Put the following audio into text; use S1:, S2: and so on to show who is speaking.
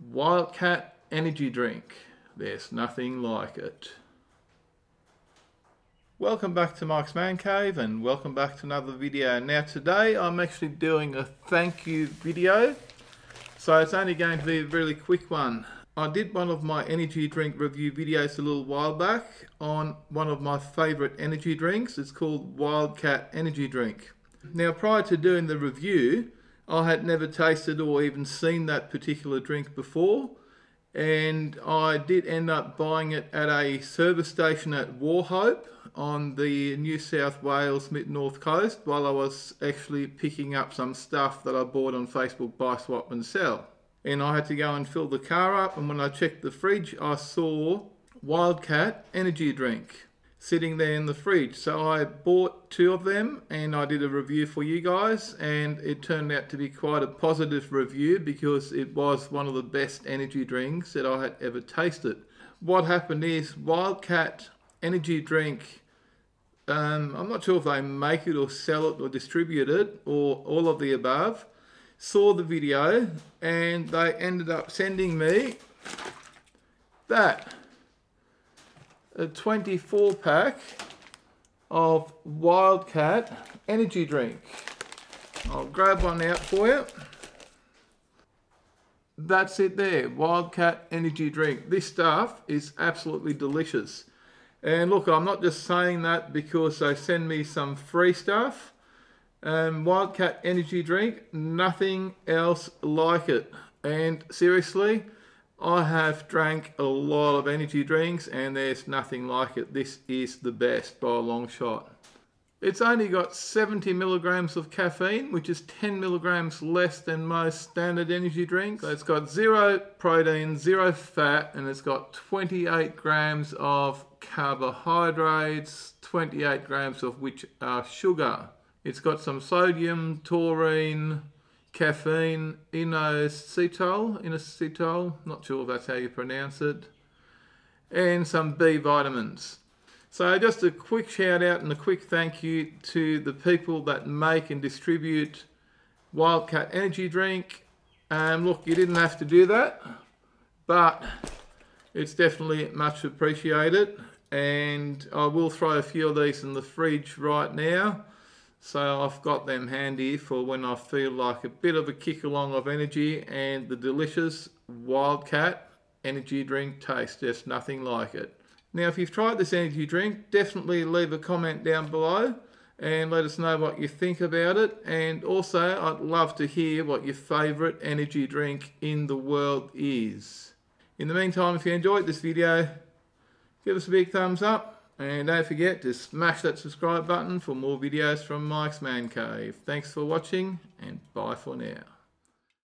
S1: Wildcat Energy Drink. There's nothing like it. Welcome back to Mike's Man Cave and welcome back to another video. Now today I'm actually doing a thank you video. So it's only going to be a really quick one. I did one of my energy drink review videos a little while back on one of my favourite energy drinks. It's called Wildcat Energy Drink. Now prior to doing the review, I had never tasted or even seen that particular drink before and I did end up buying it at a service station at Wauchope on the New South Wales mid north coast while I was actually picking up some stuff that I bought on Facebook buy swap and sell. And I had to go and fill the car up and when I checked the fridge I saw Wildcat energy drink sitting there in the fridge. So I bought two of them and I did a review for you guys and it turned out to be quite a positive review because it was one of the best energy drinks that I had ever tasted. What happened is Wildcat energy drink um, I'm not sure if they make it or sell it or distribute it or all of the above saw the video and they ended up sending me that a 24 pack of Wildcat energy drink. I'll grab one out for you. That's it there, Wildcat energy drink. This stuff is absolutely delicious. And look, I'm not just saying that because they send me some free stuff. Um, Wildcat energy drink, nothing else like it. And seriously, I have drank a lot of energy drinks and there's nothing like it. This is the best by a long shot. It's only got 70 milligrams of caffeine, which is 10 milligrams less than most standard energy drinks. It's got zero protein, zero fat, and it's got 28 grams of carbohydrates, 28 grams of which are sugar. It's got some sodium, taurine, caffeine, inositol, inositol, not sure if that's how you pronounce it, and some B vitamins. So just a quick shout out and a quick thank you to the people that make and distribute Wildcat Energy Drink. Um, look, you didn't have to do that, but it's definitely much appreciated. And I will throw a few of these in the fridge right now so I've got them handy for when I feel like a bit of a kick along of energy and the delicious Wildcat energy drink tastes just nothing like it. Now if you've tried this energy drink, definitely leave a comment down below and let us know what you think about it. And also, I'd love to hear what your favourite energy drink in the world is. In the meantime, if you enjoyed this video, give us a big thumbs up and don't forget to smash that subscribe button for more videos from Mike's Man Cave. Thanks for watching and bye for now.